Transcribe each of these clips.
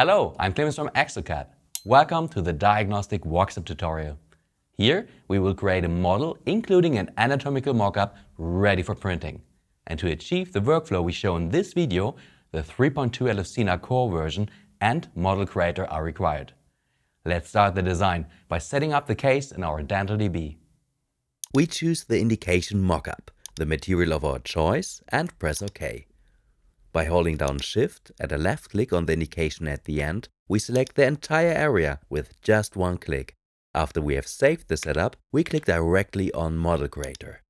Hello, I'm Clemens from Exocad. Welcome to the Diagnostic Waxup tutorial. Here, we will create a model including an anatomical mockup ready for printing. And to achieve the workflow we show in this video, the 3.2 Elefsina core version and Model Creator are required. Let's start the design by setting up the case in our DentalDB. We choose the indication mockup, the material of our choice, and press OK. By holding down Shift and a left click on the indication at the end, we select the entire area with just one click. After we have saved the setup, we click directly on Model Creator.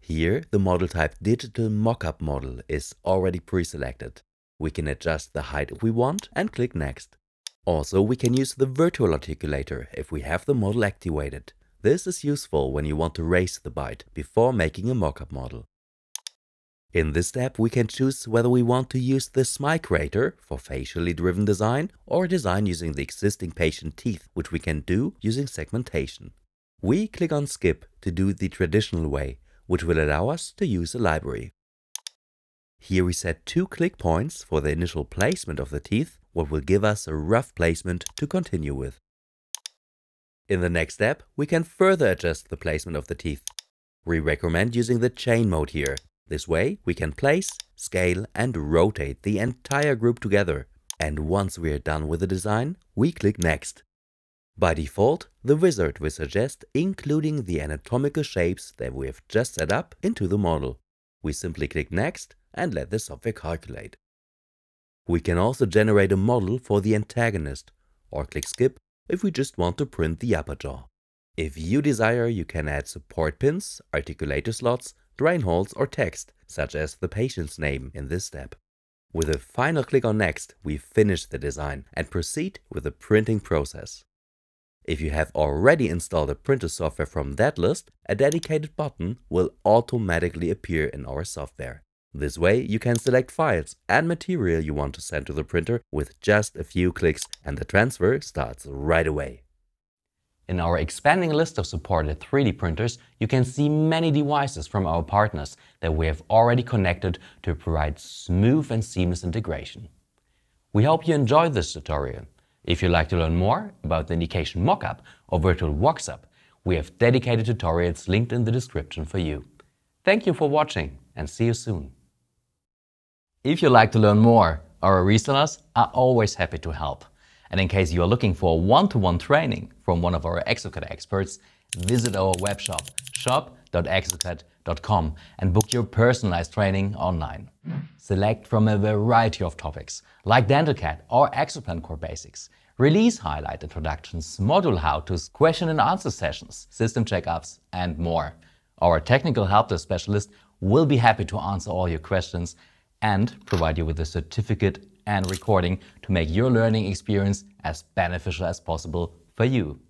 Here, the model type Digital Mockup Model is already pre-selected. We can adjust the height we want and click Next. Also, we can use the Virtual Articulator if we have the model activated. This is useful when you want to raise the bite before making a mockup model. In this step, we can choose whether we want to use the SMILE creator for facially driven design or design using the existing patient teeth, which we can do using segmentation. We click on Skip to do the traditional way, which will allow us to use a library. Here we set two click points for the initial placement of the teeth, what will give us a rough placement to continue with. In the next step, we can further adjust the placement of the teeth. We recommend using the chain mode here, this way, we can place, scale and rotate the entire group together. And once we are done with the design, we click Next. By default, the wizard will suggest including the anatomical shapes that we have just set up into the model. We simply click Next and let the software calculate. We can also generate a model for the antagonist, or click Skip if we just want to print the upper jaw. If you desire, you can add support pins, articulator slots, drain holes or text, such as the patient's name in this step. With a final click on Next, we finish the design and proceed with the printing process. If you have already installed a printer software from that list, a dedicated button will automatically appear in our software. This way, you can select files and material you want to send to the printer with just a few clicks and the transfer starts right away. In our expanding list of supported 3D printers, you can see many devices from our partners that we have already connected to provide smooth and seamless integration. We hope you enjoyed this tutorial. If you'd like to learn more about the indication mockup or virtual waxup, we have dedicated tutorials linked in the description for you. Thank you for watching and see you soon. If you'd like to learn more, our resellers are always happy to help. And in case you are looking for one-to-one -one training from one of our Exocad experts, visit our webshop shop.exocad.com and book your personalized training online. Select from a variety of topics like DentalCAD or Exoplan Core Basics, release highlight introductions, module how-tos, question and answer sessions, system checkups, and more. Our technical help desk specialist will be happy to answer all your questions and provide you with a certificate and recording to make your learning experience as beneficial as possible for you.